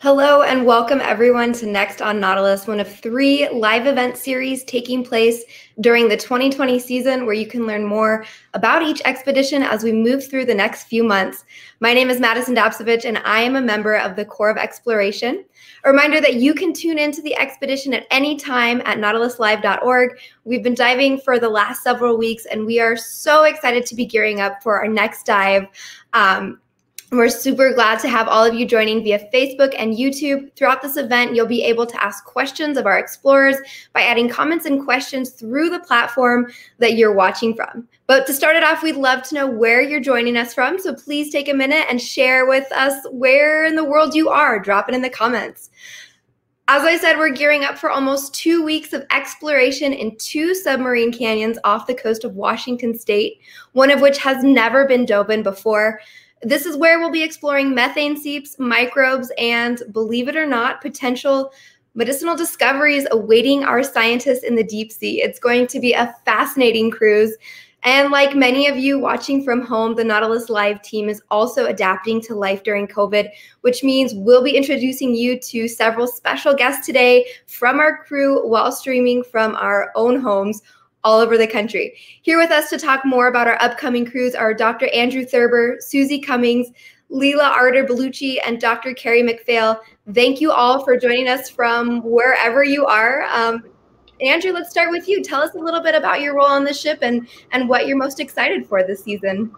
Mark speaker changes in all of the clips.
Speaker 1: Hello and welcome everyone to Next on Nautilus, one of three live event series taking place during the 2020 season where you can learn more about each expedition as we move through the next few months. My name is Madison Dapcevich and I am a member of the Corps of Exploration. A reminder that you can tune into the expedition at any time at nautiluslive.org. We've been diving for the last several weeks and we are so excited to be gearing up for our next dive. Um, we're super glad to have all of you joining via Facebook and YouTube. Throughout this event, you'll be able to ask questions of our explorers by adding comments and questions through the platform that you're watching from. But to start it off, we'd love to know where you're joining us from. So please take a minute and share with us where in the world you are. Drop it in the comments. As I said, we're gearing up for almost two weeks of exploration in two submarine canyons off the coast of Washington state, one of which has never been dove in before. This is where we'll be exploring methane seeps, microbes, and believe it or not, potential medicinal discoveries awaiting our scientists in the deep sea. It's going to be a fascinating cruise. And like many of you watching from home, the Nautilus Live team is also adapting to life during COVID, which means we'll be introducing you to several special guests today from our crew while streaming from our own homes all over the country. Here with us to talk more about our upcoming cruise are Dr. Andrew Thurber, Susie Cummings, Leila Arter Bellucci, and Dr. Kerry McPhail. Thank you all for joining us from wherever you are. Um, Andrew, let's start with you. Tell us a little bit about your role on the ship and, and what you're most excited for this season.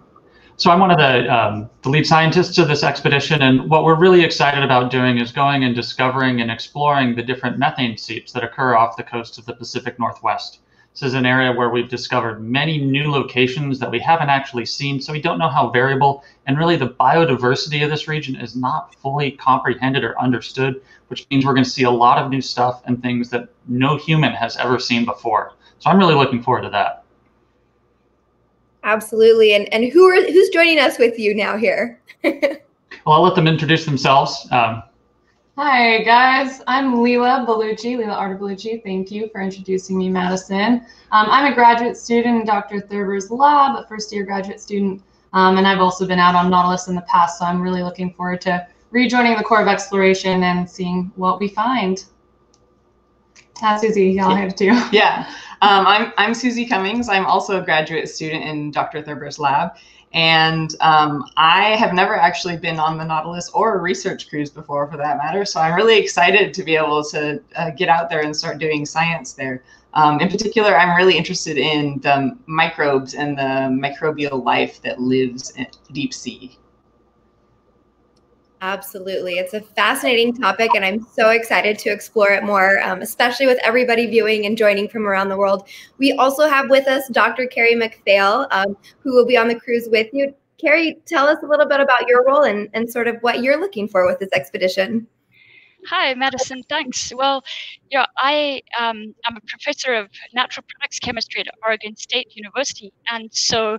Speaker 2: So I'm one of the, um, the lead scientists of this expedition, and what we're really excited about doing is going and discovering and exploring the different methane seeps that occur off the coast of the Pacific Northwest. This is an area where we've discovered many new locations that we haven't actually seen, so we don't know how variable and really the biodiversity of this region is not fully comprehended or understood, which means we're going to see a lot of new stuff and things that no human has ever seen before. So I'm really looking forward to that.
Speaker 1: Absolutely. And and who are who's joining us with you now here?
Speaker 2: well, I'll let them introduce themselves. Um,
Speaker 3: Hi guys, I'm Leila Bellucci, Leila Bellucci. Thank you for introducing me, Madison. Um, I'm a graduate student in Dr. Thurber's lab, a first year graduate student, um, and I've also been out on Nautilus in the past, so I'm really looking forward to rejoining the Corps of Exploration and seeing what we find. Ah, Susie, y'all have too.
Speaker 4: Yeah, um, I'm, I'm Susie Cummings. I'm also a graduate student in Dr. Thurber's lab. And um, I have never actually been on the Nautilus or a research cruise before, for that matter. So I'm really excited to be able to uh, get out there and start doing science there. Um, in particular, I'm really interested in the microbes and the microbial life that lives in deep sea.
Speaker 1: Absolutely. It's a fascinating topic, and I'm so excited to explore it more, um, especially with everybody viewing and joining from around the world. We also have with us Dr. Kerry McPhail, um, who will be on the cruise with you. Kerry, tell us a little bit about your role and, and sort of what you're looking for with this expedition.
Speaker 5: Hi, Madison. Thanks. Well, yeah, I um, I'm a professor of natural products chemistry at Oregon State University, and so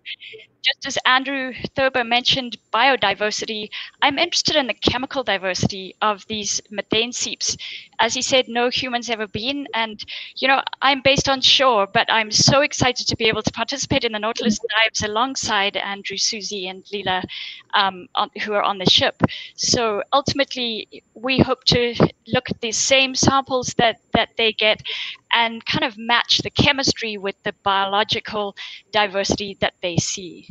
Speaker 5: just as Andrew Thurber mentioned biodiversity, I'm interested in the chemical diversity of these methane seeps. As he said, no humans ever been. And, you know, I'm based on shore, but I'm so excited to be able to participate in the Nautilus dives alongside Andrew, Susie, and Leila, um, on, who are on the ship. So ultimately, we hope to look at these same samples that, that they get and kind of match the chemistry with the biological diversity that they see.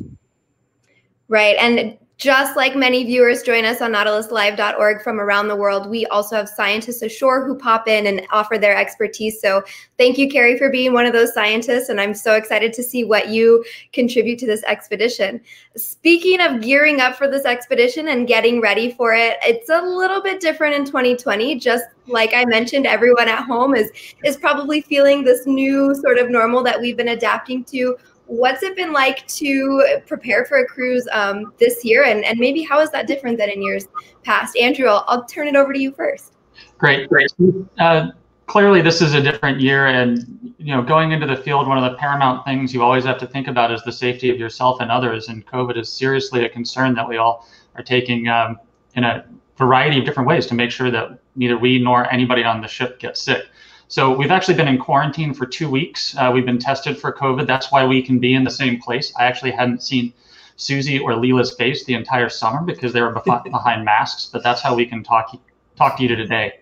Speaker 1: Right. And just like many viewers join us on nautiluslive.org from around the world, we also have scientists ashore who pop in and offer their expertise. So thank you, Kerry, for being one of those scientists. And I'm so excited to see what you contribute to this expedition. Speaking of gearing up for this expedition and getting ready for it, it's a little bit different in 2020. Just like I mentioned, everyone at home is is probably feeling this new sort of normal that we've been adapting to what's it been like to prepare for a cruise um, this year? And, and maybe how is that different than in years past? Andrew i'll, I'll turn it over to you first.
Speaker 2: Great great. Uh, clearly this is a different year and you know going into the field one of the paramount things you always have to think about is the safety of yourself and others and covid is seriously a concern that we all are taking um, in a variety of different ways to make sure that neither we nor anybody on the ship gets sick so we've actually been in quarantine for two weeks. Uh, we've been tested for COVID. That's why we can be in the same place. I actually hadn't seen Susie or Leila's face the entire summer because they were behind masks, but that's how we can talk talk to you today.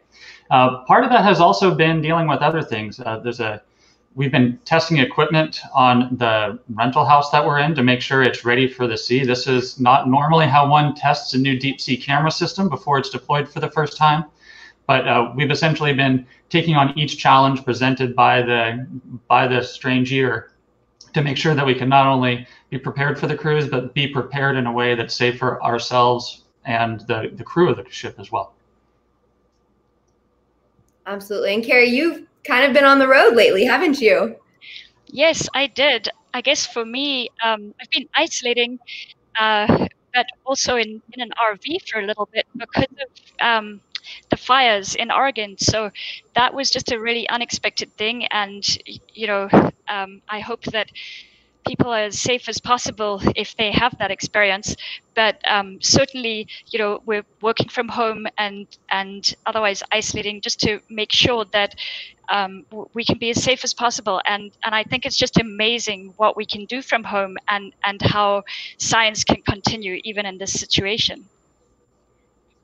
Speaker 2: Uh, part of that has also been dealing with other things. Uh, there's a we've been testing equipment on the rental house that we're in to make sure it's ready for the sea. This is not normally how one tests a new deep sea camera system before it's deployed for the first time. But uh, we've essentially been taking on each challenge presented by the by the strange year to make sure that we can not only be prepared for the cruise, but be prepared in a way that's safe for ourselves and the, the crew of the ship as well.
Speaker 1: Absolutely. And Kerry, you've kind of been on the road lately, haven't you?
Speaker 5: Yes, I did. I guess for me, um, I've been isolating, uh, but also in, in an RV for a little bit because of um, the fires in Oregon. So that was just a really unexpected thing. And, you know, um, I hope that people are as safe as possible if they have that experience. But um, certainly, you know, we're working from home and and otherwise isolating just to make sure that um, we can be as safe as possible. And and I think it's just amazing what we can do from home and and how science can continue even in this situation.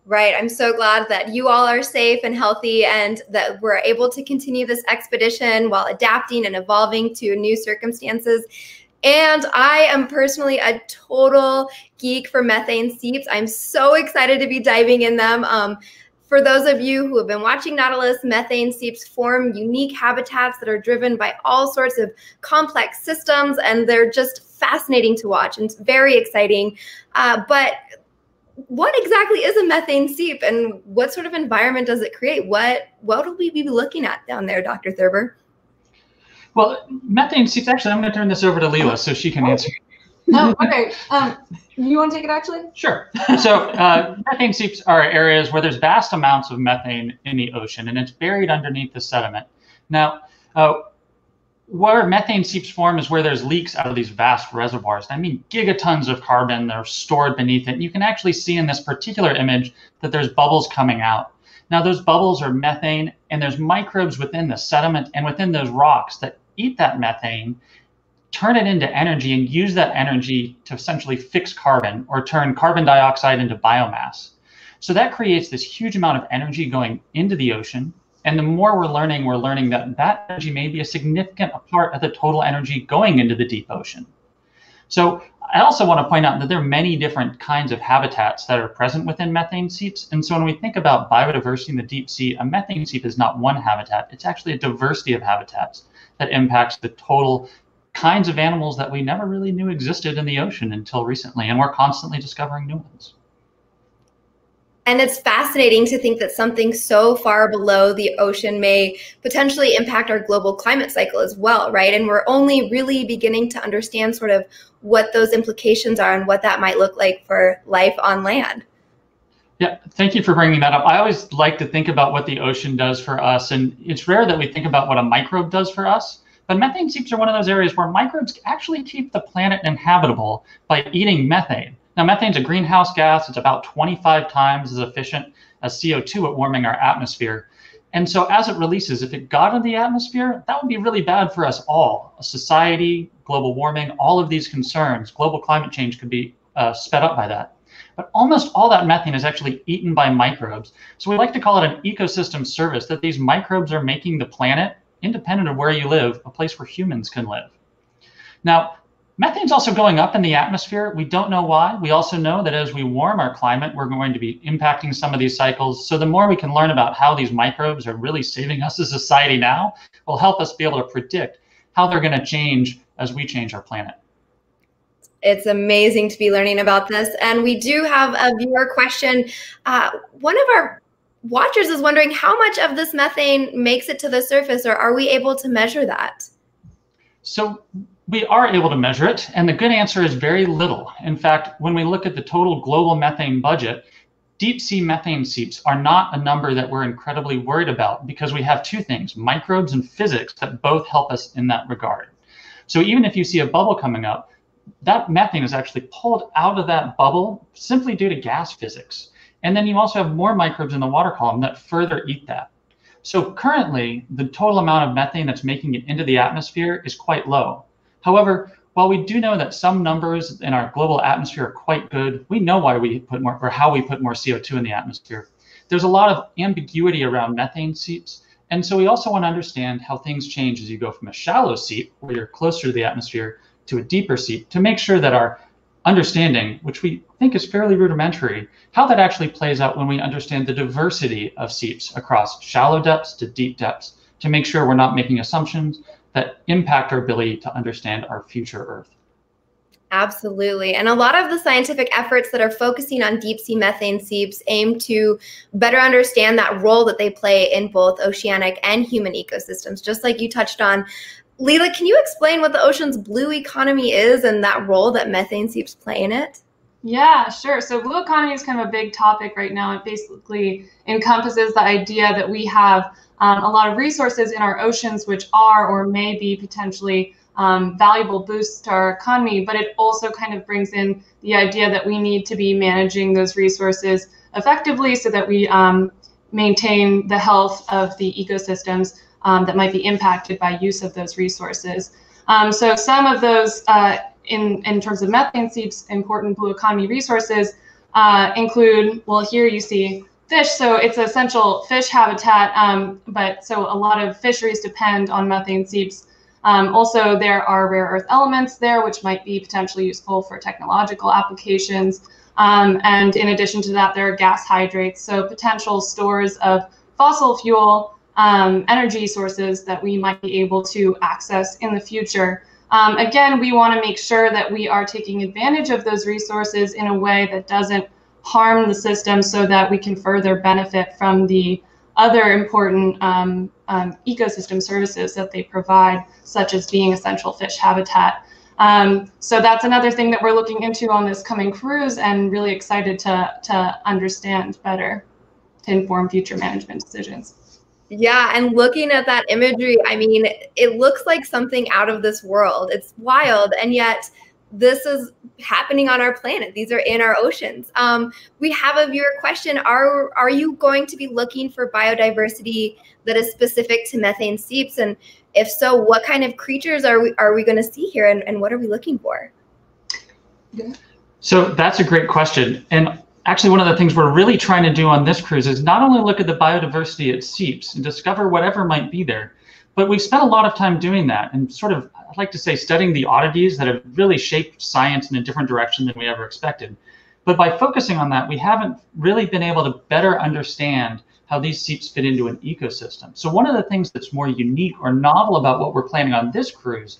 Speaker 1: Right. I'm so glad that you all are safe and healthy and that we're able to continue this expedition while adapting and evolving to new circumstances. And I am personally a total geek for methane seeps. I'm so excited to be diving in them. Um, for those of you who have been watching Nautilus, methane seeps form unique habitats that are driven by all sorts of complex systems, and they're just fascinating to watch and very exciting. Uh, but what exactly is a methane seep, and what sort of environment does it create? What what will we be looking at down there, Dr. Thurber?
Speaker 2: Well, methane seeps, actually, I'm going to turn this over to Leela so she can answer.
Speaker 3: No, okay. Um, you want to take it actually?
Speaker 2: Sure. So uh, methane seeps are areas where there's vast amounts of methane in the ocean and it's buried underneath the sediment. Now, uh, where methane seeps form is where there's leaks out of these vast reservoirs. I mean, gigatons of carbon that are stored beneath it. You can actually see in this particular image that there's bubbles coming out. Now, those bubbles are methane, and there's microbes within the sediment and within those rocks that eat that methane, turn it into energy, and use that energy to essentially fix carbon or turn carbon dioxide into biomass. So that creates this huge amount of energy going into the ocean. And the more we're learning, we're learning that that energy may be a significant part of the total energy going into the deep ocean. So I also want to point out that there are many different kinds of habitats that are present within methane seeps. And so when we think about biodiversity in the deep sea, a methane seep is not one habitat, it's actually a diversity of habitats that impacts the total kinds of animals that we never really knew existed in the ocean until recently. And we're constantly discovering new ones.
Speaker 1: And it's fascinating to think that something so far below the ocean may potentially impact our global climate cycle as well, right? And we're only really beginning to understand sort of what those implications are and what that might look like for life on land.
Speaker 2: Yeah, thank you for bringing that up. I always like to think about what the ocean does for us, and it's rare that we think about what a microbe does for us. But methane seeps are one of those areas where microbes actually keep the planet inhabitable by eating methane. Now, methane is a greenhouse gas. It's about 25 times as efficient as CO2 at warming our atmosphere. And so as it releases, if it got into the atmosphere, that would be really bad for us all. Society, global warming, all of these concerns, global climate change could be uh, sped up by that. But almost all that methane is actually eaten by microbes. So we like to call it an ecosystem service, that these microbes are making the planet, independent of where you live, a place where humans can live. Now, Methane's also going up in the atmosphere. We don't know why. We also know that as we warm our climate, we're going to be impacting some of these cycles. So the more we can learn about how these microbes are really saving us as a society now, will help us be able to predict how they're going to change as we change our planet.
Speaker 1: It's amazing to be learning about this. And we do have a viewer question. Uh, one of our watchers is wondering how much of this methane makes it to the surface, or are we able to measure that?
Speaker 2: So we are able to measure it, and the good answer is very little. In fact, when we look at the total global methane budget, deep sea methane seeps are not a number that we're incredibly worried about because we have two things, microbes and physics, that both help us in that regard. So even if you see a bubble coming up, that methane is actually pulled out of that bubble simply due to gas physics. And then you also have more microbes in the water column that further eat that. So currently, the total amount of methane that's making it into the atmosphere is quite low. However, while we do know that some numbers in our global atmosphere are quite good, we know why we put more or how we put more CO2 in the atmosphere. there's a lot of ambiguity around methane seeps. And so we also want to understand how things change as you go from a shallow seep, where you're closer to the atmosphere, to a deeper seep, to make sure that our understanding, which we think is fairly rudimentary, how that actually plays out when we understand the diversity of seeps across shallow depths to deep depths, to make sure we're not making assumptions that impact our ability to understand our future Earth.
Speaker 1: Absolutely. And a lot of the scientific efforts that are focusing on deep sea methane seeps aim to better understand that role that they play in both oceanic and human ecosystems, just like you touched on. Leela, can you explain what the ocean's blue economy is and that role that methane seeps play in it?
Speaker 3: Yeah, sure. So blue economy is kind of a big topic right now. It basically encompasses the idea that we have um, a lot of resources in our oceans which are or may be potentially um, valuable boosts to our economy, but it also kind of brings in the idea that we need to be managing those resources effectively so that we um, maintain the health of the ecosystems um, that might be impacted by use of those resources. Um, so some of those, uh, in, in terms of methane seeps, important blue economy resources uh, include, well, here you see fish. So it's essential fish habitat, um, but so a lot of fisheries depend on methane seeps um, also, there are rare earth elements there, which might be potentially useful for technological applications. Um, and in addition to that, there are gas hydrates, so potential stores of fossil fuel um, energy sources that we might be able to access in the future. Um, again, we want to make sure that we are taking advantage of those resources in a way that doesn't harm the system so that we can further benefit from the other important um, um, ecosystem services that they provide, such as being essential fish habitat. Um, so that's another thing that we're looking into on this coming cruise and really excited to, to understand better to inform future management decisions.
Speaker 1: Yeah, and looking at that imagery, I mean, it looks like something out of this world. It's wild, and yet this is happening on our planet. These are in our oceans. Um, we have a viewer question: Are are you going to be looking for biodiversity that is specific to methane seeps? And if so, what kind of creatures are we are we going to see here, and, and what are we looking for?
Speaker 2: So that's a great question, and actually one of the things we're really trying to do on this cruise is not only look at the biodiversity at seeps and discover whatever might be there, but we've spent a lot of time doing that and sort of, I'd like to say, studying the oddities that have really shaped science in a different direction than we ever expected. But by focusing on that, we haven't really been able to better understand how these seeps fit into an ecosystem. So one of the things that's more unique or novel about what we're planning on this cruise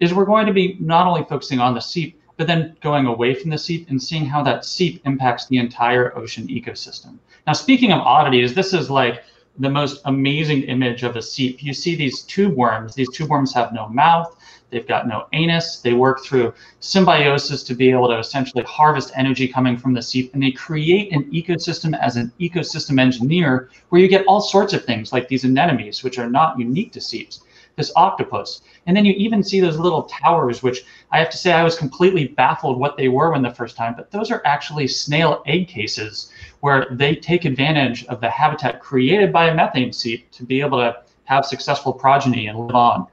Speaker 2: is we're going to be not only focusing on the seep, but then going away from the seep and seeing how that seep impacts the entire ocean ecosystem. Now, speaking of oddities, this is like the most amazing image of a seep. You see these tube worms. These tube worms have no mouth. They've got no anus. They work through symbiosis to be able to essentially harvest energy coming from the seep. And they create an ecosystem as an ecosystem engineer where you get all sorts of things like these anemones, which are not unique to seeps this octopus. And then you even see those little towers, which I have to say I was completely baffled what they were when the first time, but those are actually snail egg cases where they take advantage of the habitat created by a methane seep to be able to have successful progeny and live on.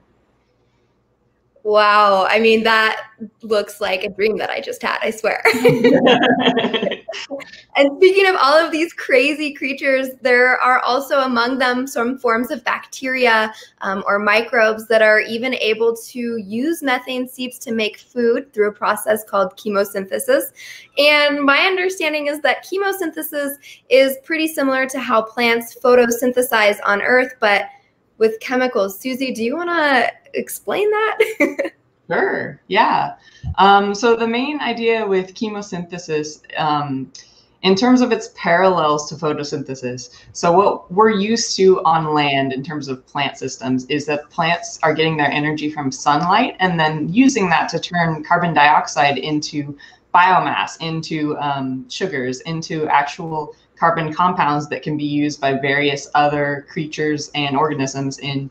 Speaker 1: Wow. I mean, that looks like a dream that I just had, I swear. and speaking of all of these crazy creatures, there are also among them some forms of bacteria um, or microbes that are even able to use methane seeps to make food through a process called chemosynthesis. And my understanding is that chemosynthesis is pretty similar to how plants photosynthesize on Earth, but with chemicals. Susie, do you want to explain that?
Speaker 4: sure. Yeah. Um, so the main idea with chemosynthesis, um, in terms of its parallels to photosynthesis, so what we're used to on land in terms of plant systems is that plants are getting their energy from sunlight and then using that to turn carbon dioxide into biomass, into um, sugars, into actual carbon compounds that can be used by various other creatures and organisms in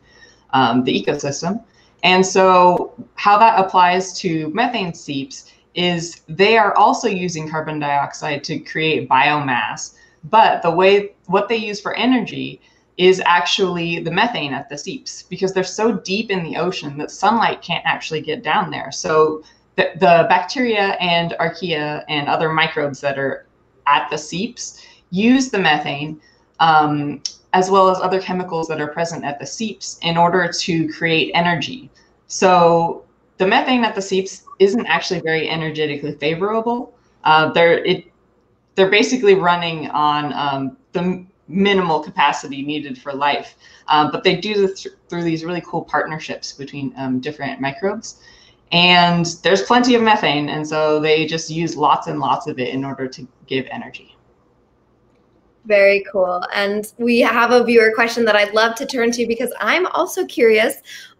Speaker 4: um, the ecosystem. And so how that applies to methane seeps is they are also using carbon dioxide to create biomass, but the way what they use for energy is actually the methane at the seeps because they're so deep in the ocean that sunlight can't actually get down there. So the, the bacteria and archaea and other microbes that are at the seeps use the methane um, as well as other chemicals that are present at the seeps in order to create energy. So the methane at the seeps isn't actually very energetically favorable. Uh, they're it they're basically running on um, the minimal capacity needed for life, uh, but they do this th through these really cool partnerships between um, different microbes. And there's plenty of methane, and so they just use lots and lots of it in order to give energy.
Speaker 1: Very cool. And we have a viewer question that I'd love to turn to because I'm also curious.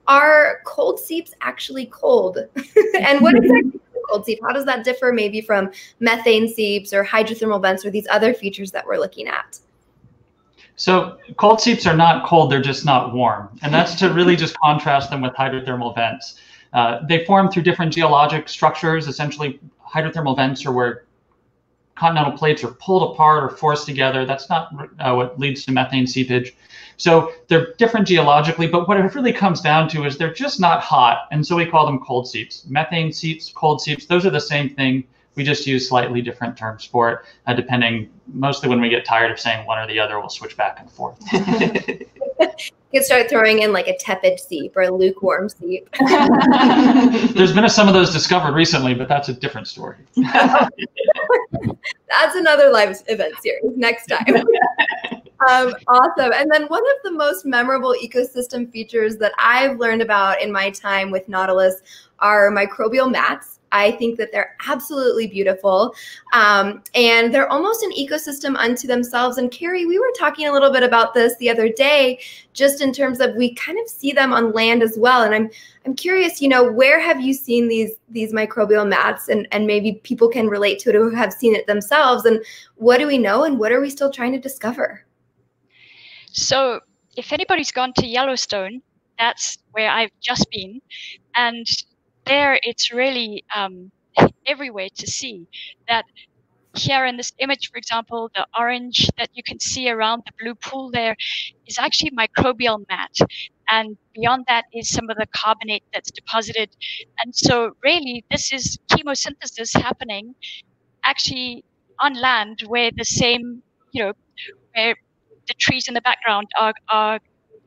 Speaker 1: Are cold seeps actually cold? and what exactly is a cold seep? How does that differ maybe from methane seeps or hydrothermal vents or these other features that we're looking at?
Speaker 2: So cold seeps are not cold, they're just not warm. And that's to really just contrast them with hydrothermal vents. Uh, they form through different geologic structures. Essentially, hydrothermal vents are where continental plates are pulled apart or forced together. That's not uh, what leads to methane seepage. So they're different geologically, but what it really comes down to is they're just not hot. And so we call them cold seeps. Methane seeps, cold seeps, those are the same thing. We just use slightly different terms for it, uh, depending, mostly when we get tired of saying one or the other, we'll switch back and forth.
Speaker 1: you could start throwing in like a tepid seep or a lukewarm seep.
Speaker 2: There's been a, some of those discovered recently, but that's a different story.
Speaker 1: that's another live event series next time. Um, awesome. And then one of the most memorable ecosystem features that I've learned about in my time with Nautilus are microbial mats. I think that they're absolutely beautiful. Um, and they're almost an ecosystem unto themselves. And Kerry, we were talking a little bit about this the other day, just in terms of we kind of see them on land as well. And I'm I'm curious, you know, where have you seen these these microbial mats and, and maybe people can relate to it who have seen it themselves. And what do we know and what are we still trying to discover?
Speaker 5: So if anybody's gone to Yellowstone, that's where I've just been. And there it's really um, everywhere to see that here in this image, for example, the orange that you can see around the blue pool there is actually microbial mat. And beyond that is some of the carbonate that's deposited. And so really this is chemosynthesis happening actually on land where the same, you know, where the trees in the background are, are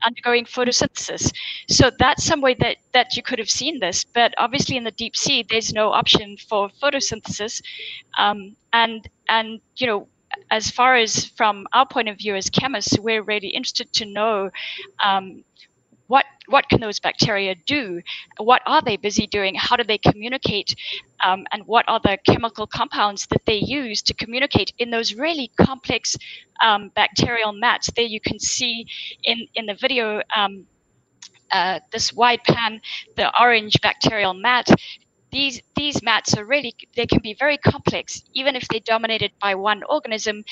Speaker 5: undergoing photosynthesis. So that's some way that, that you could have seen this. But obviously in the deep sea, there's no option for photosynthesis. Um, and, and, you know, as far as from our point of view as chemists, we're really interested to know um, what what can those bacteria do? What are they busy doing? How do they communicate? Um, and what are the chemical compounds that they use to communicate in those really complex um, bacterial mats? There you can see in in the video. Um, uh, this wide pan, the orange bacterial mat, these these mats are really they can be very complex even if they're dominated by one organism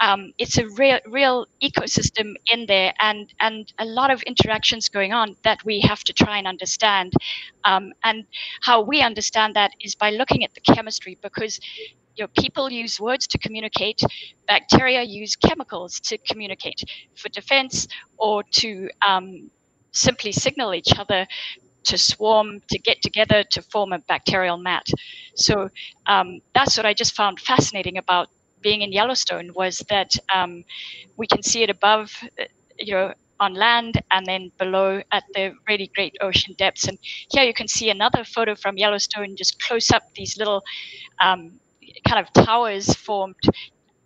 Speaker 5: um, it's a real real ecosystem in there and and a lot of interactions going on that we have to try and understand um, and how we understand that is by looking at the chemistry because you know, people use words to communicate bacteria use chemicals to communicate for defense or to um, simply signal each other to swarm, to get together to form a bacterial mat. So um, that's what I just found fascinating about being in Yellowstone was that um, we can see it above, you know, on land and then below at the really great ocean depths. And here you can see another photo from Yellowstone, just close up these little um, kind of towers formed.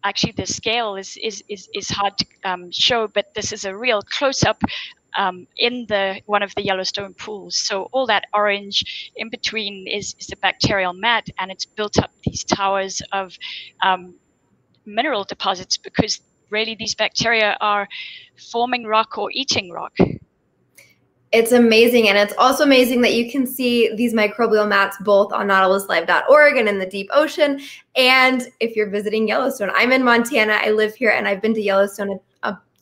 Speaker 5: Actually, the scale is is is, is hard to um, show, but this is a real close up um, in the one of the Yellowstone pools. So all that orange in between is, is the bacterial mat, and it's built up these towers of um, mineral deposits because really these bacteria are forming rock or eating rock.
Speaker 1: It's amazing. And it's also amazing that you can see these microbial mats both on nautiluslive.org and in the deep ocean. And if you're visiting Yellowstone, I'm in Montana. I live here and I've been to Yellowstone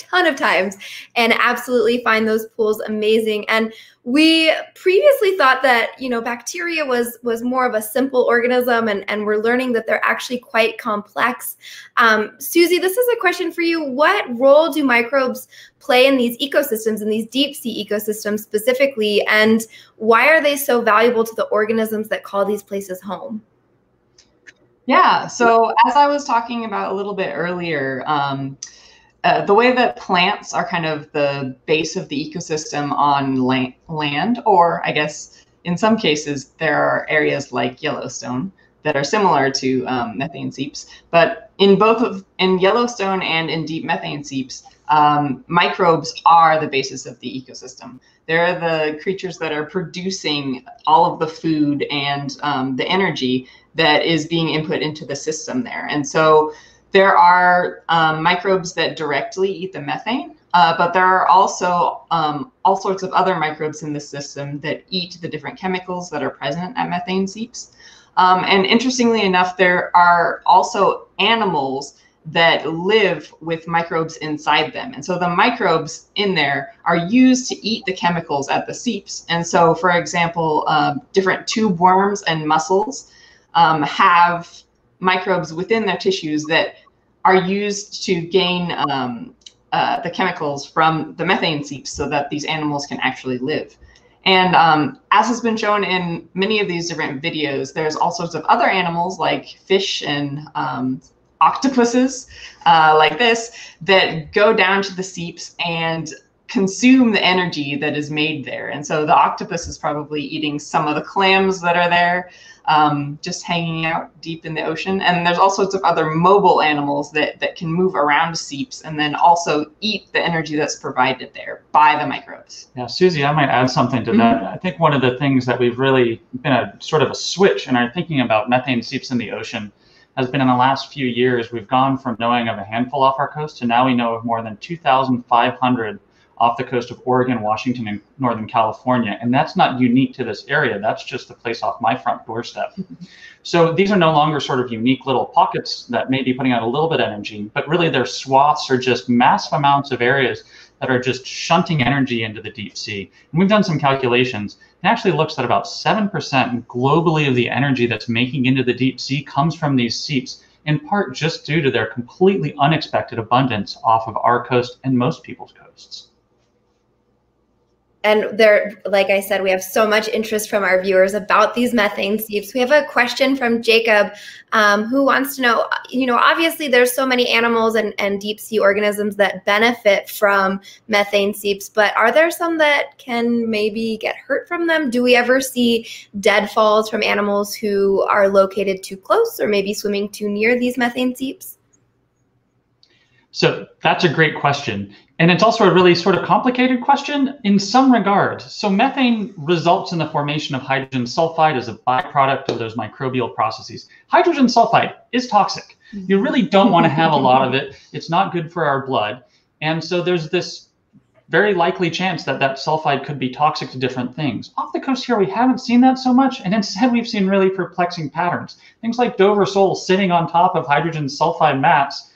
Speaker 1: ton of times and absolutely find those pools amazing. And we previously thought that, you know, bacteria was was more of a simple organism and, and we're learning that they're actually quite complex. Um, Susie, this is a question for you. What role do microbes play in these ecosystems, in these deep sea ecosystems specifically, and why are they so valuable to the organisms that call these places home?
Speaker 4: Yeah, so as I was talking about a little bit earlier, um, uh, the way that plants are kind of the base of the ecosystem on la- land, or I guess in some cases there are areas like Yellowstone that are similar to um, methane seeps. But in both of in Yellowstone and in deep methane seeps, um, microbes are the basis of the ecosystem. They're the creatures that are producing all of the food and um, the energy that is being input into the system there. And so there are um, microbes that directly eat the methane, uh, but there are also um, all sorts of other microbes in the system that eat the different chemicals that are present at methane seeps. Um, and interestingly enough, there are also animals that live with microbes inside them. And so the microbes in there are used to eat the chemicals at the seeps. And so, for example, uh, different tube worms and mussels um, have microbes within their tissues that are used to gain um, uh, the chemicals from the methane seeps so that these animals can actually live. And um, as has been shown in many of these different videos, there's all sorts of other animals like fish and um, octopuses uh, like this that go down to the seeps and consume the energy that is made there. And so the octopus is probably eating some of the clams that are there um, just hanging out deep in the ocean. And there's all sorts of other mobile animals that, that can move around seeps and then also eat the energy that's provided there by the microbes.
Speaker 2: Yeah, Susie, I might add something to mm-hmm. that. I think one of the things that we've really been a sort of a switch in our thinking about methane seeps in the ocean has been in the last few years, we've gone from knowing of a handful off our coast to now we know of more than 2,500 off the coast of Oregon, Washington, and Northern California. And that's not unique to this area. That's just the place off my front doorstep. Mm-hmm. so these are no longer sort of unique little pockets that may be putting out a little bit of energy, but really their swaths are just massive amounts of areas that are just shunting energy into the deep sea. And we've done some calculations. It actually looks that about 7% globally of the energy that's making into the deep sea comes from these seeps, in part just due to their completely unexpected abundance off of our coast and most people's coasts
Speaker 1: and there, like I said, we have so much interest from our viewers about these methane seeps. We have a question from Jacob um, who wants to know, you know, obviously there's so many animals and, and deep sea organisms that benefit from methane seeps, but are there some that can maybe get hurt from them? Do we ever see deadfalls from animals who are located too close or maybe swimming too near these methane seeps?
Speaker 2: So that's a great question. And it's also a really sort of complicated question in some regard. So methane results in the formation of hydrogen sulfide as a byproduct of those microbial processes. Hydrogen sulfide is toxic. You really don't want to have a lot of it. It's not good for our blood. And so there's this very likely chance that that sulfide could be toxic to different things. Off the coast here, we haven't seen that so much, and instead we've seen really perplexing patterns. Things like Dover sole sitting on top of hydrogen sulfide mats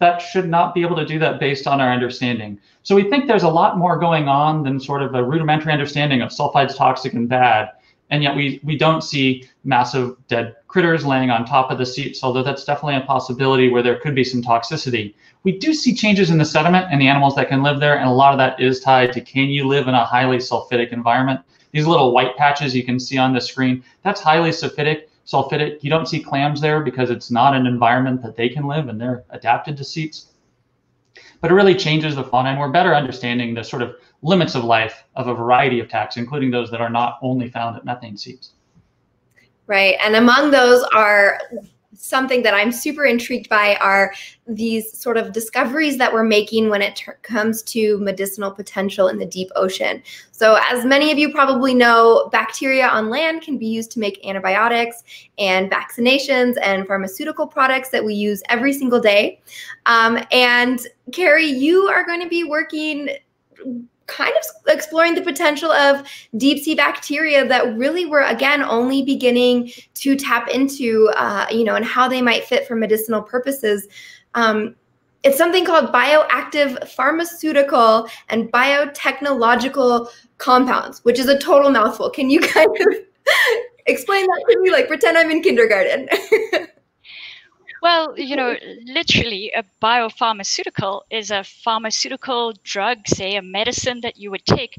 Speaker 2: that should not be able to do that based on our understanding. So we think there's a lot more going on than sort of a rudimentary understanding of sulfides toxic and bad. And yet we, we don't see massive dead critters laying on top of the seeps, although that's definitely a possibility where there could be some toxicity. We do see changes in the sediment and the animals that can live there, and a lot of that is tied to can you live in a highly sulfidic environment? These little white patches you can see on the screen, that's highly sulfidic sulfidic. You don't see clams there because it's not an environment that they can live and they're adapted to seeps. But it really changes the fauna and we're better understanding the sort of limits of life of a variety of taxa, including those that are not only found at methane seeps.
Speaker 1: Right. And among those are something that I'm super intrigued by are these sort of discoveries that we're making when it ter- comes to medicinal potential in the deep ocean. So, as many of you probably know, bacteria on land can be used to make antibiotics and vaccinations and pharmaceutical products that we use every single day. Um, and Kerry, you are going to be working kind of exploring the potential of deep sea bacteria that really we're again only beginning to tap into, uh, you know, and how they might fit for medicinal purposes. Um, it's something called bioactive pharmaceutical and biotechnological compounds, which is a total mouthful. Can you kind of explain that to me? Like pretend I'm in kindergarten.
Speaker 5: Well, you know, literally, a biopharmaceutical is a pharmaceutical drug, say a medicine that you would take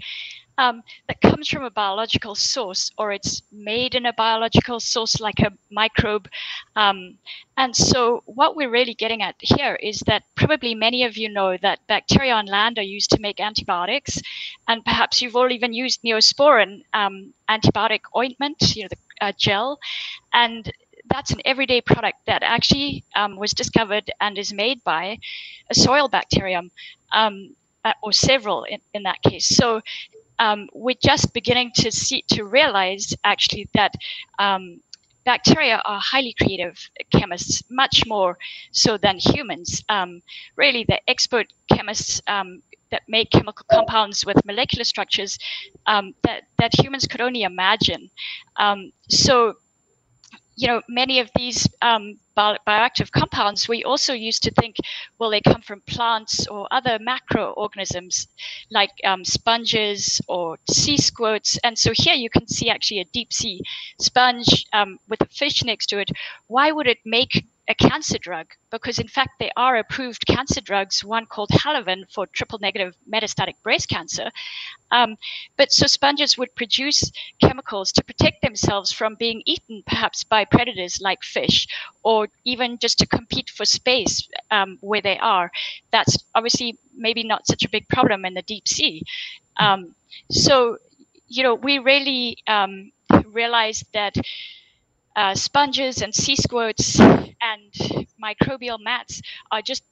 Speaker 5: um, that comes from a biological source or it's made in a biological source like a microbe. Um, and so, what we're really getting at here is that probably many of you know that bacteria on land are used to make antibiotics, and perhaps you've all even used Neosporin um, antibiotic ointment, you know, the uh, gel, and that's an everyday product that actually um, was discovered and is made by a soil bacterium. Um, uh, or several in, in that case. So um, we're just beginning to see to realize actually that um, bacteria are highly creative chemists, much more so than humans. Um, really, the expert chemists um, that make chemical compounds with molecular structures um, that that humans could only imagine. Um, so you know, many of these um, bioactive compounds, we also used to think, well, they come from plants or other macroorganisms like um, sponges or sea squirts. And so here you can see actually a deep sea sponge um, with a fish next to it. Why would it make a cancer drug because in fact there are approved cancer drugs one called halaven for triple negative metastatic breast cancer. Um, but so sponges would produce chemicals to protect themselves from being eaten perhaps by predators like fish or even just to compete for space um, where they are. That's obviously maybe not such a big problem in the deep sea. Um, so you know we really um, realized that uh, sponges and sea squirts and microbial mats are just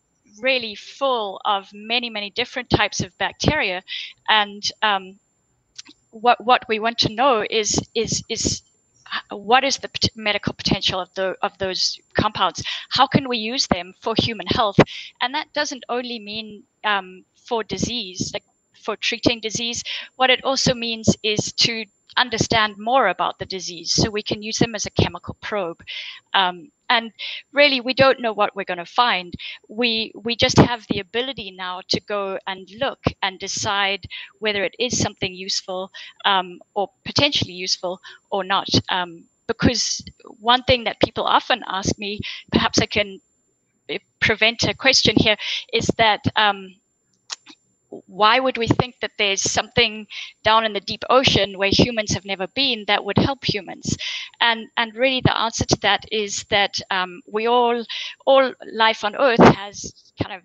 Speaker 5: really full of many, many different types of bacteria. And um, what what we want to know is is is what is the medical potential of the of those compounds? How can we use them for human health? And that doesn't only mean um, for disease, like for treating disease. What it also means is to understand more about the disease so we can use them as a chemical probe. Um, and really, we don't know what we're going to find. We we just have the ability now to go and look and decide whether it is something useful um, or potentially useful or not. Um, because one thing that people often ask me, perhaps I can eh, prevent a question here, is that um, why would we think that there's something down in the deep ocean where humans have never been that would help humans? And and really the answer to that is that um, we all all life on Earth has kind of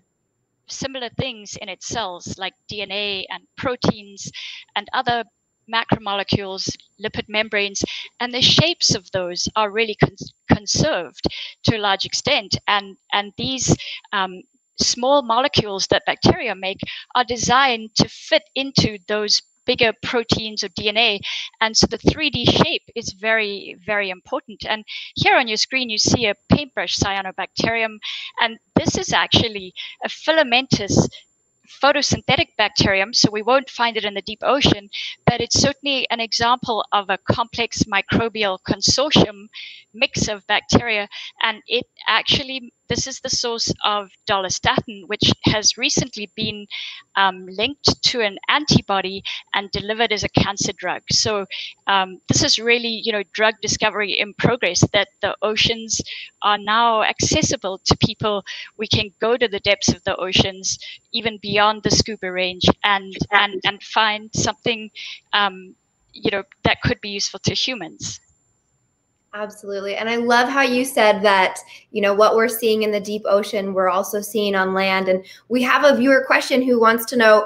Speaker 5: similar things in its cells like DNA and proteins and other macromolecules, lipid membranes, and the shapes of those are really con- conserved to a large extent. And and these um, small molecules that bacteria make are designed to fit into those bigger proteins or DNA. And so the 3D shape is very, very important. And here on your screen, you see a paintbrush cyanobacterium. And this is actually a filamentous photosynthetic bacterium, so we won't find it in the deep ocean, but it's certainly an example of a complex microbial consortium mix of bacteria. And it actually this is the source of dolastatin, which has recently been um, linked to an antibody and delivered as a cancer drug. So um, this is really, you know, drug discovery in progress. That the oceans are now accessible to people. We can go to the depths of the oceans, even beyond the scuba range, and and and find something, um, you know, that could be useful to humans.
Speaker 1: Absolutely. And I love how you said that, you know, what we're seeing in the deep ocean, we're also seeing on land. And we have a viewer question who wants to know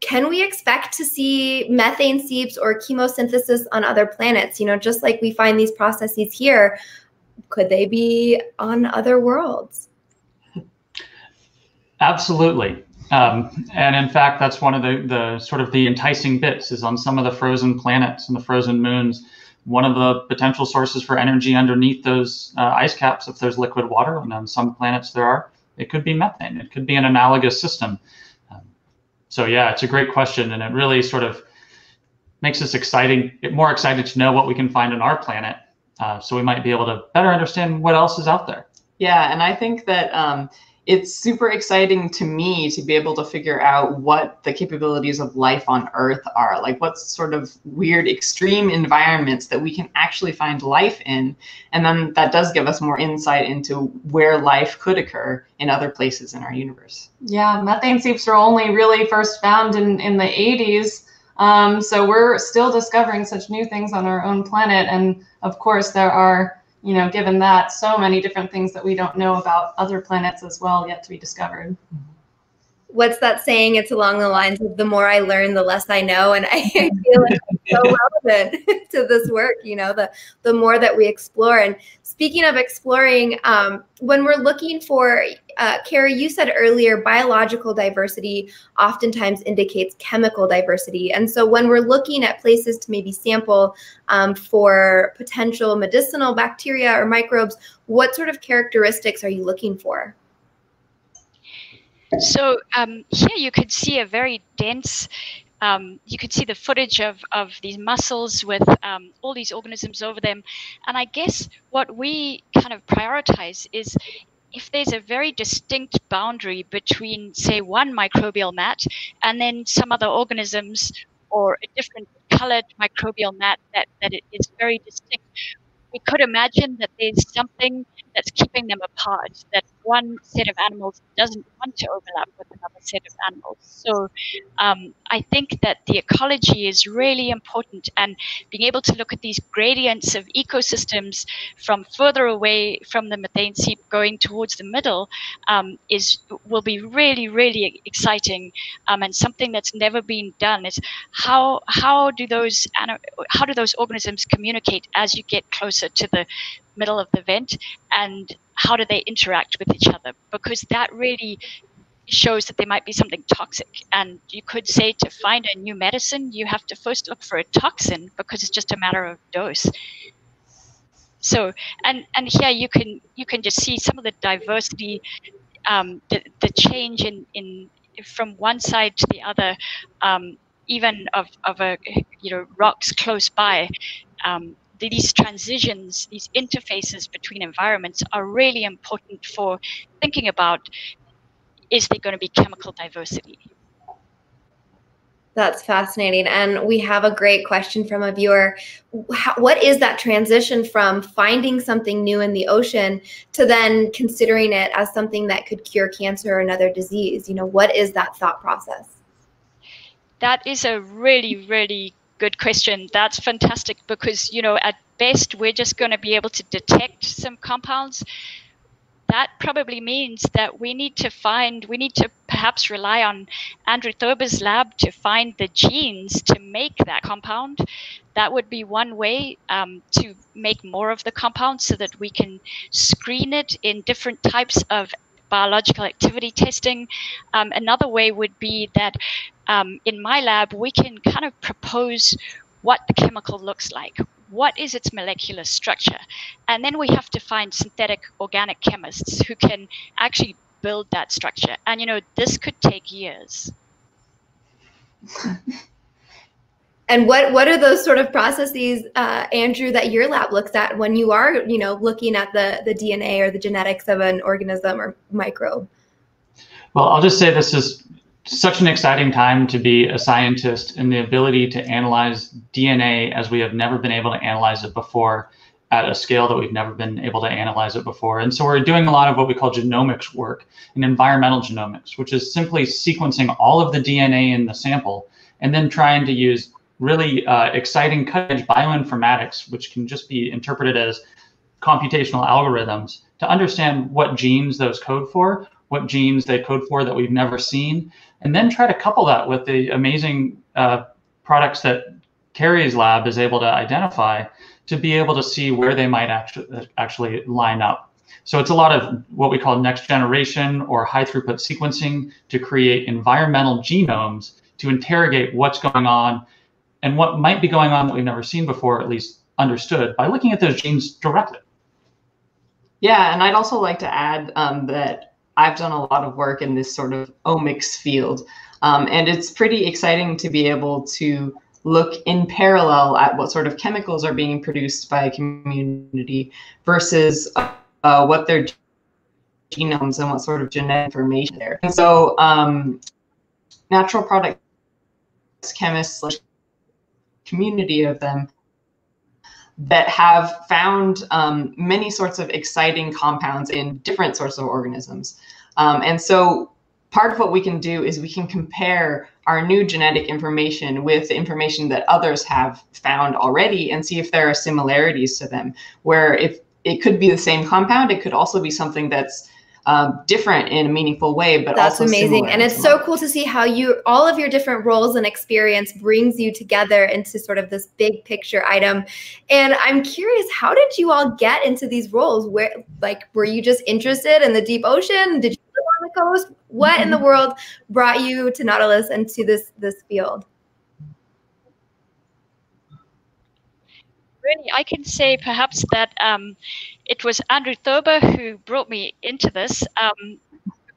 Speaker 1: can we expect to see methane seeps or chemosynthesis on other planets? You know, just like we find these processes here, could they be on other worlds?
Speaker 2: Absolutely. Um, and in fact, that's one of the, the sort of the enticing bits is on some of the frozen planets and the frozen moons one of the potential sources for energy underneath those uh, ice caps, if there's liquid water, and on some planets there are, it could be methane. It could be an analogous system. Um, so yeah, it's a great question, and it really sort of makes us exciting, more excited to know what we can find on our planet. Uh, so we might be able to better understand what else is out there.
Speaker 4: Yeah, and I think that um, it's super exciting to me to be able to figure out what the capabilities of life on Earth are. Like, what sort of weird, extreme environments that we can actually find life in. And then that does give us more insight into where life could occur in other places in our universe.
Speaker 3: Yeah, methane seeps were only really first found in, in the 80s. Um, so we're still discovering such new things on our own planet. And of course, there are, you know, given that, so many different things that we don't know about other planets as well yet to be discovered. Mm-hmm.
Speaker 1: What's that saying? It's along the lines of the more I learn, the less I know. And I feel like it's so relevant to this work, you know, the, the more that we explore. And speaking of exploring, um, when we're looking for, uh, Kerry, you said earlier, biological diversity oftentimes indicates chemical diversity. And so when we're looking at places to maybe sample um, for potential medicinal bacteria or microbes, what sort of characteristics are you looking for?
Speaker 5: So um, here you could see a very dense um, you could see the footage of, of these mussels with um, all these organisms over them. And I guess what we kind of prioritize is if there's a very distinct boundary between, say, one microbial mat and then some other organisms or a different colored microbial mat that, that is very distinct, we could imagine that there's something that's keeping them apart, that one set of animals doesn't want to overlap with another set of animals. So um, I think that the ecology is really important and being able to look at these gradients of ecosystems from further away from the methane seep going towards the middle um, is will be really, really exciting um, and something that's never been done is how how do those how do those organisms communicate as you get closer to the middle of the vent and how do they interact with each other? Because that really shows that there might be something toxic. And you could say to find a new medicine you have to first look for a toxin because it's just a matter of dose. So and and here you can you can just see some of the diversity um, the, the change in in from one side to the other um, even of, of a you know rocks close by um, these transitions, these interfaces between environments are really important for thinking about is there going to be chemical diversity?
Speaker 1: That's fascinating. And we have a great question from a viewer. How, what is that transition from finding something new in the ocean to then considering it as something that could cure cancer or another disease? You know, what is that thought process?
Speaker 5: That is a really, really good question. That's fantastic because, you know, at best, we're just going to be able to detect some compounds. That probably means that we need to find, we need to perhaps rely on Andrew Thurber's lab to find the genes to make that compound. That would be one way um, to make more of the compound so that we can screen it in different types of biological activity testing. Um, another way would be that um, in my lab, we can kind of propose what the chemical looks like. What is its molecular structure? And then we have to find synthetic organic chemists who can actually build that structure. And, you know, this could take years.
Speaker 1: and what what are those sort of processes, uh, Andrew, that your lab looks at when you are, you know, looking at the the DNA or the genetics of an organism or microbe?
Speaker 2: Well, I'll just say this is such an exciting time to be a scientist and the ability to analyze DNA as we have never been able to analyze it before at a scale that we've never been able to analyze it before. And so we're doing a lot of what we call genomics work and environmental genomics, which is simply sequencing all of the DNA in the sample and then trying to use really uh, exciting cutting-edge bioinformatics, which can just be interpreted as computational algorithms to understand what genes those code for, what genes they code for that we've never seen, and then try to couple that with the amazing uh, products that Kerry's lab is able to identify to be able to see where they might actually actually line up. So it's a lot of what we call next generation or high throughput sequencing to create environmental genomes to interrogate what's going on and what might be going on that we've never seen before, at least understood, by looking at those genes directly.
Speaker 4: Yeah, and I'd also like to add um, that I've done a lot of work in this sort of omics field, um, and it's pretty exciting to be able to look in parallel at what sort of chemicals are being produced by a community versus uh, what their genomes and what sort of genetic information there. And so, um, natural products chemists community of them that have found um, many sorts of exciting compounds in different sorts of organisms. Um, and so part of what we can do is we can compare our new genetic information with the information that others have found already and see if there are similarities to them. Where if it could be the same compound, it could also be something that's um, different in a meaningful way, but
Speaker 1: that's amazing. And it's so cool to see how you all of your different roles and experience brings you together into sort of this big picture item. And I'm curious, how did you all get into these roles? Where like were you just interested in the deep ocean? Did you live on the coast? What mm-hmm. in the mm-hmm. world brought you to Nautilus and to this this field?
Speaker 5: Really, I can say perhaps that um, it was Andrew Thurber who brought me into this. Um,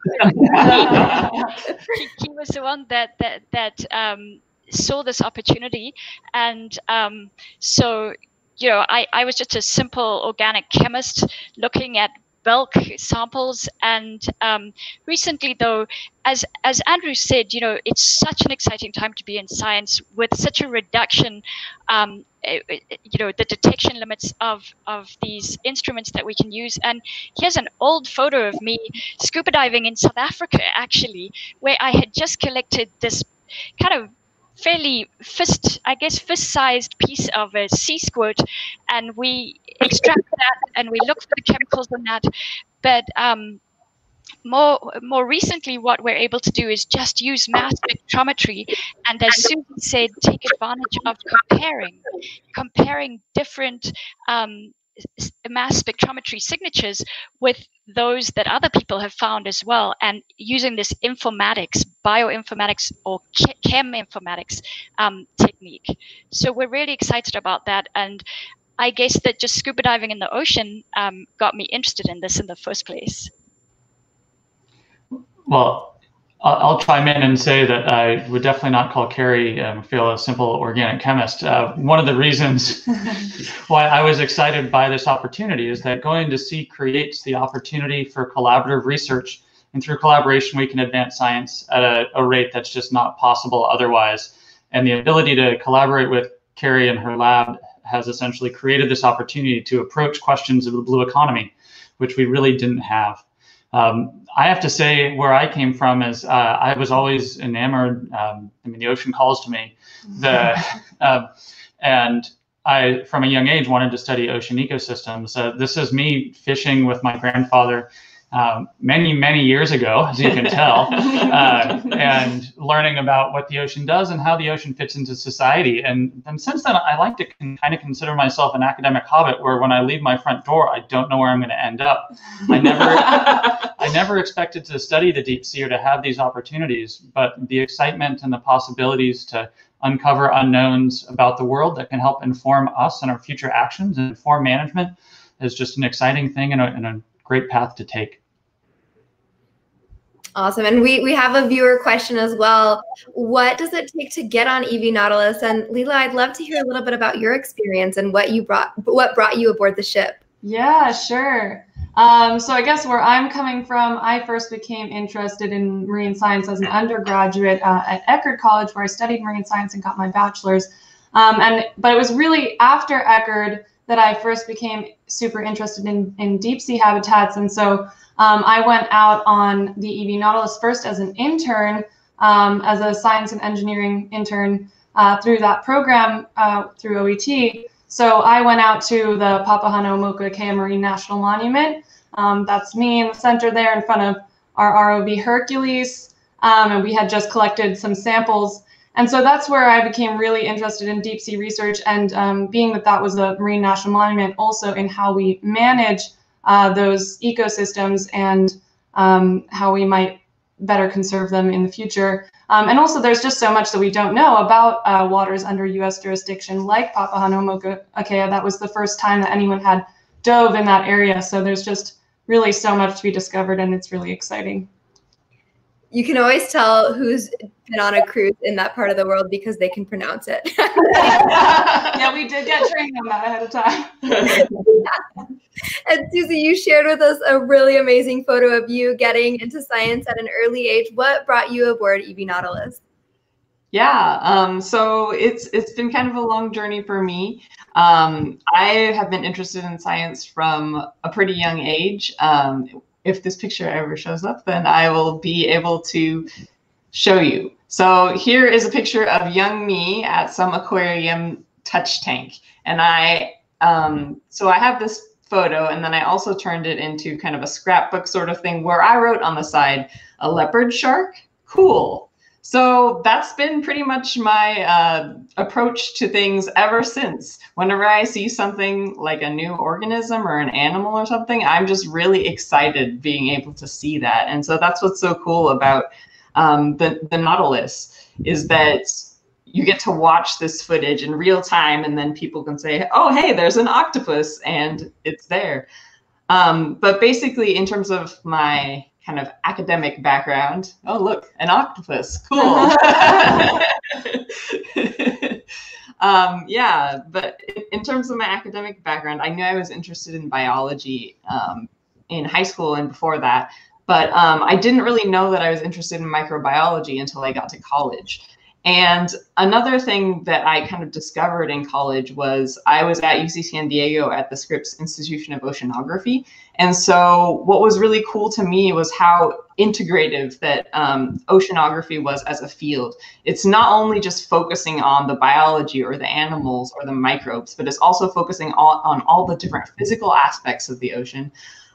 Speaker 5: he, he, was the one that that that um, saw this opportunity, and um, so you know, I, I was just a simple organic chemist looking at bulk samples. And um, recently, though, as as Andrew said, you know, it's such an exciting time to be in science with such a reduction. Um, eh, eh, you know the detection limits of of these instruments that we can use and here's an old photo of me scuba diving in south africa actually where i had just collected this kind of fairly fist, I guess, fist-sized piece of a sea squirt, and we extract that and we look for the chemicals in that. But um, more more recently, what we're able to do is just use mass spectrometry, and as Susan said, take advantage of comparing, comparing different um, mass spectrometry signatures with those that other people have found as well and using this informatics bioinformatics or chem informatics um, technique. So we're really excited about that and i guess that just scuba diving in the ocean um, got me interested in this in the first place.
Speaker 2: Well I'll chime in and say that I would definitely not call Kerry um, feel a simple organic chemist. Uh, one of the reasons why I was excited by this opportunity is that going to sea creates the opportunity for collaborative research, and through collaboration, we can advance science at a, a rate that's just not possible otherwise. And the ability to collaborate with Kerry and her lab has essentially created this opportunity to approach questions of the blue economy, which we really didn't have. Um, I have to say, where I came from is uh, I was always enamored. Um, I mean, the ocean calls to me. The uh, and I, from a young age, wanted to study ocean ecosystems. Uh, this is me fishing with my grandfather um, many, many years ago, as you can tell, uh, and learning about what the ocean does and how the ocean fits into society. And, and since then, I like to con- kind of consider myself an academic hobbit, where when I leave my front door, I don't know where I'm going to end up. I never, I never expected to study the deep sea or to have these opportunities, but the excitement and the possibilities to uncover unknowns about the world that can help inform us and our future actions and inform management is just an exciting thing and a, and a great path to take.
Speaker 1: Awesome. And we, we have a viewer question as well. What does it take to get on EV Nautilus? And Leela, I'd love to hear a little bit about your experience and what you brought what brought you aboard the ship.
Speaker 3: Yeah, sure. Um, so I guess where I'm coming from, I first became interested in marine science as an undergraduate uh, at Eckerd College, where I studied marine science and got my bachelor's. Um, and but it was really after Eckerd that I first became super interested in, in deep sea habitats. And so um, I went out on the EV Nautilus first as an intern, um, as a science and engineering intern uh, through that program uh, through OET. So I went out to the Papahanaumokuakea Marine National Monument. Um, that's me in the center there in front of our ROV Hercules. Um, and we had just collected some samples. And so that's where I became really interested in deep sea research and um, being that that was a marine national monument, also in how we manage uh, those ecosystems and um, how we might better conserve them in the future. Um, and also, there's just so much that we don't know about uh, waters under U.S. jurisdiction, like Papahanaumokuakea. That was the first time that anyone had dove in that area. So there's just really so much to be discovered, and it's really exciting.
Speaker 1: You can always tell who's been on a cruise in that part of the world because they can pronounce it.
Speaker 3: yeah, we did get training on that ahead of time.
Speaker 1: and Susie, you shared with us a really amazing photo of you getting into science at an early age. What brought you aboard EV Nautilus?
Speaker 4: Yeah, um, so it's it's been kind of a long journey for me. Um, I have been interested in science from a pretty young age. Um, if this picture ever shows up, then I will be able to show you. So here is a picture of young me at some aquarium touch tank. And I, um, so I have this photo and then I also turned it into kind of a scrapbook sort of thing where I wrote on the side, a leopard shark, cool. So that's been pretty much my uh, approach to things ever since. Whenever I see something like a new organism or an animal or something, I'm just really excited being able to see that. And so that's what's so cool about um, the, the Nautilus is that you get to watch this footage in real time and then people can say, oh, hey, there's an octopus and it's there. Um, but basically, in terms of my kind of academic background, oh, look, an octopus, cool. um, yeah, but in terms of my academic background, I knew I was interested in biology um, in high school and before that, but um, I didn't really know that I was interested in microbiology until I got to college. And another thing that I kind of discovered in college was I was at UC San Diego at the Scripps Institution of Oceanography. And so, what was really cool to me was how integrative that um, oceanography was as a field. It's not only just focusing on the biology or the animals or the microbes, but it's also focusing all, on all the different physical aspects of the ocean,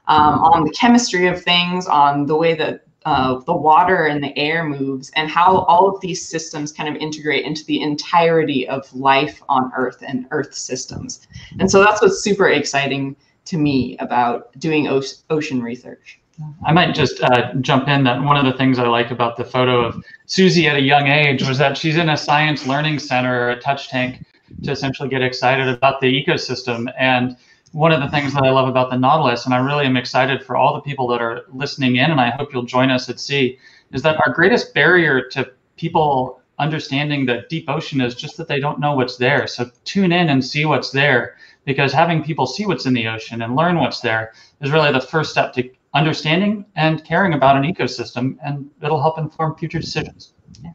Speaker 4: um, on the chemistry of things, on the way that uh, the water and the air moves and how all of these systems kind of integrate into the entirety of life on earth and earth systems and so that's what's super exciting to me about doing o- ocean research
Speaker 2: I might just uh, jump in that one of the things I like about the photo of Susie at a young age was that she's in a science learning center a touch tank to essentially get excited about the ecosystem. And one of the things that I love about the Nautilus, and I really am excited for all the people that are listening in, and I hope you'll join us at sea, is that our greatest barrier to people understanding the deep ocean is just that they don't know what's there. So tune in and see what's there, because having people see what's in the ocean and learn what's there is really the first step to understanding and caring about an ecosystem, and it'll help inform future decisions. Yeah.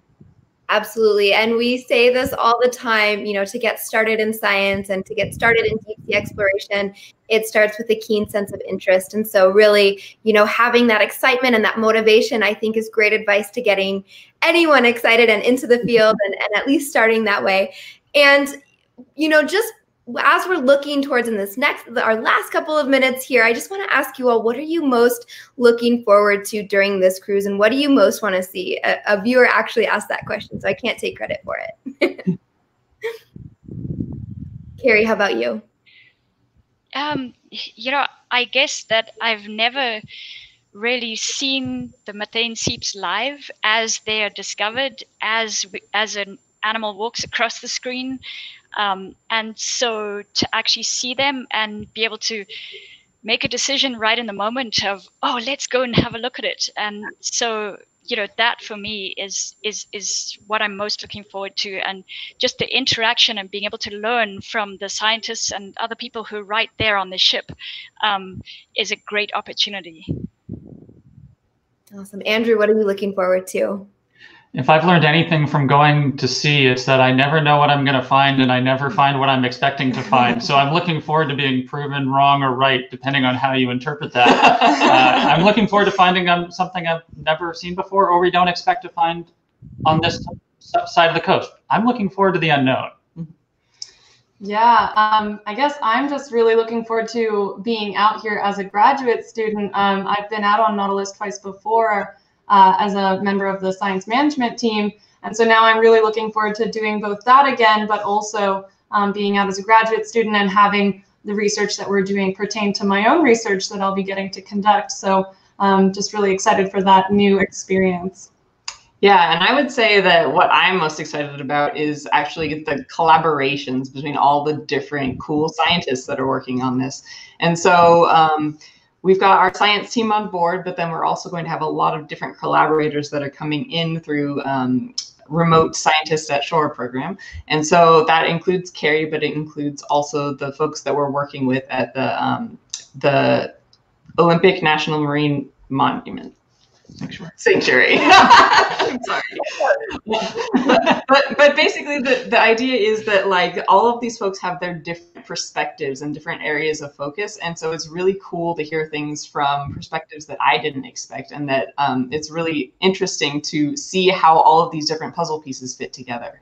Speaker 1: Absolutely. And we say this all the time, you know, to get started in science and to get started in deep sea exploration, it starts with a keen sense of interest. And so, really, you know, having that excitement and that motivation, I think, is great advice to getting anyone excited and into the field and, and at least starting that way. And, you know, just as we're looking towards in this next our last couple of minutes here i just want to ask you all what are you most looking forward to during this cruise and what do you most want to see? A, a viewer actually asked that question so i can't take credit for it. Kerry how about you?
Speaker 5: Um you know i guess that i've never really seen the methane seeps live as they are discovered as as an animal walks across the screen um, and so to actually see them and be able to make a decision right in the moment of, oh, let's go and have a look at it. And so you know that for me is is is what i'm most looking forward to. And just the interaction and being able to learn from the scientists and other people who are right there on the ship um, is a great opportunity.
Speaker 1: Awesome. Andrew what are you looking forward to
Speaker 2: if I've learned anything from going to sea, it's that I never know what I'm going to find and I never find what I'm expecting to find. so I'm looking forward to being proven wrong or right, depending on how you interpret that. uh, I'm looking forward to finding um, something I've never seen before or we don't expect to find on this side of the coast. I'm looking forward to the unknown.
Speaker 3: Yeah, um, I guess I'm just really looking forward to being out here as a graduate student. Um, I've been out on Nautilus twice before uh, as a member of the science management team. And so now I'm really looking forward to doing both that again, but also um, being out as a graduate student and having the research that we're doing pertain to my own research that I'll be getting to conduct. So um, just really excited for that new experience.
Speaker 4: Yeah, and I would say that what I'm most excited about is actually the collaborations between all the different cool scientists that are working on this. And so um, we've got our science team on board, but then we're also going to have a lot of different collaborators that are coming in through um, remote scientists at shore program. And so that includes Carrie, but it includes also the folks that we're working with at the, um, the Olympic National Marine Monument.
Speaker 2: Sanctuary.
Speaker 4: Sanctuary. Sorry. but, but basically the, the idea is that like all of these folks have their different perspectives and different areas of focus. And so it's really cool to hear things from perspectives that I didn't expect and that um, it's really interesting to see how all of these different puzzle pieces fit together.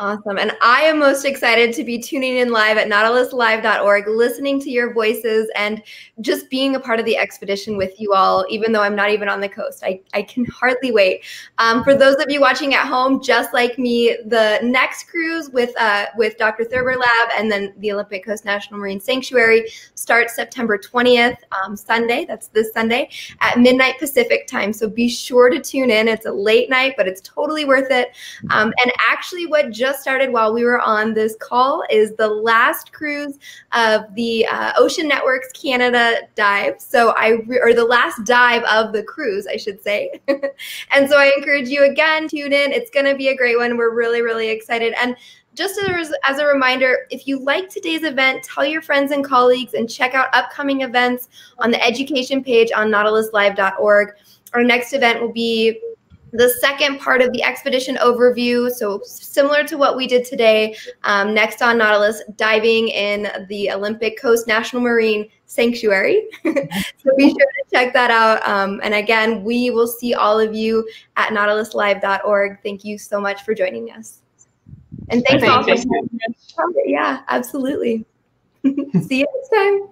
Speaker 1: Awesome. And I am most excited to be tuning in live at nautiluslive.org, listening to your voices and just being a part of the expedition with you all, even though I'm not even on the coast. I, I can hardly wait. Um, for those of you watching at home, just like me, the next cruise with uh, with Dr. Thurber Lab and then the Olympic Coast National Marine Sanctuary starts September 20th, um, Sunday. That's this Sunday at midnight Pacific time. So be sure to tune in. It's a late night, but it's totally worth it. Um, and actually, what just just started while we were on this call is the last cruise of the uh, Ocean Networks Canada dive. So I, or the last dive of the cruise, I should say. and so I encourage you again, tune in. It's going to be a great one. We're really, really excited. And just as, as a reminder, if you like today's event, tell your friends and colleagues and check out upcoming events on the education page on nautiluslive.org. Our next event will be the second part of the expedition overview, so similar to what we did today, um, next on Nautilus, diving in the Olympic Coast National Marine Sanctuary. so be sure to check that out. Um, and again, we will see all of you at nautiluslive.org. Thank you so much for joining us. And thanks all for Yeah, absolutely. see you next time.